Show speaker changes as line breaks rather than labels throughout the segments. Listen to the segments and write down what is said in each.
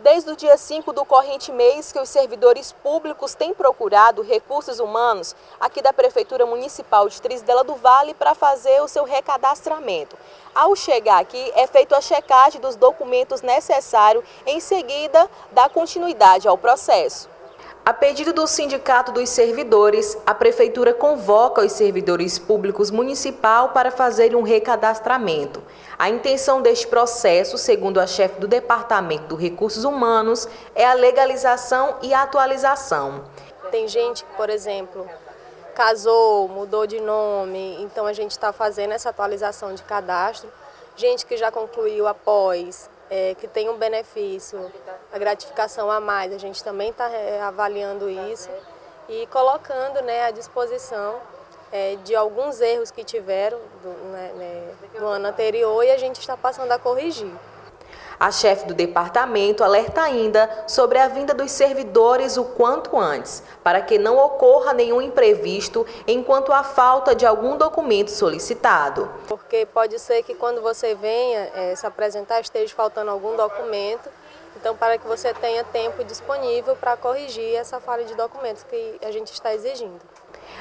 Desde o dia 5 do corrente mês que os servidores públicos têm procurado recursos humanos aqui da Prefeitura Municipal de Trisdela do Vale para fazer o seu recadastramento. Ao chegar aqui, é feita a checagem dos documentos necessários, em seguida, dá continuidade ao processo. A pedido do Sindicato dos Servidores, a Prefeitura convoca os servidores públicos municipal para fazer um recadastramento. A intenção deste processo, segundo a chefe do Departamento dos Recursos Humanos, é a legalização e atualização.
Tem gente por exemplo, casou, mudou de nome, então a gente está fazendo essa atualização de cadastro. Gente que já concluiu após, é, que tem um benefício, a gratificação a mais, a gente também está é, avaliando isso e colocando né, à disposição é, de alguns erros que tiveram do, né, né, do ano anterior e a gente está passando a corrigir.
A chefe do departamento alerta ainda sobre a vinda dos servidores o quanto antes, para que não ocorra nenhum imprevisto enquanto há falta de algum documento solicitado.
Porque pode ser que quando você venha é, se apresentar esteja faltando algum documento, então para que você tenha tempo disponível para corrigir essa falha de documentos que a gente está exigindo.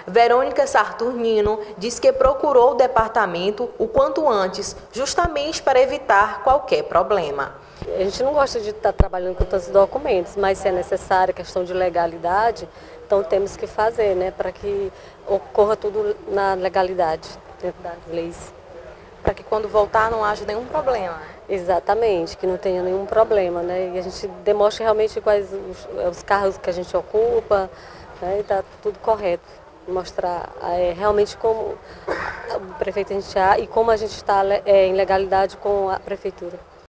Verônica Sarturnino diz que procurou o departamento o quanto antes, justamente para evitar qualquer problema.
A gente não gosta de estar trabalhando com tantos documentos, mas se é necessário questão de legalidade, então temos que fazer, né, para que ocorra tudo na legalidade, dentro das leis.
Para que quando voltar não haja nenhum problema.
Exatamente, que não tenha nenhum problema, né? E a gente demonstra realmente quais os, os carros que a gente ocupa, né? E está tudo correto mostrar é, realmente como o prefeito a gente e como a gente está é, em legalidade com a prefeitura.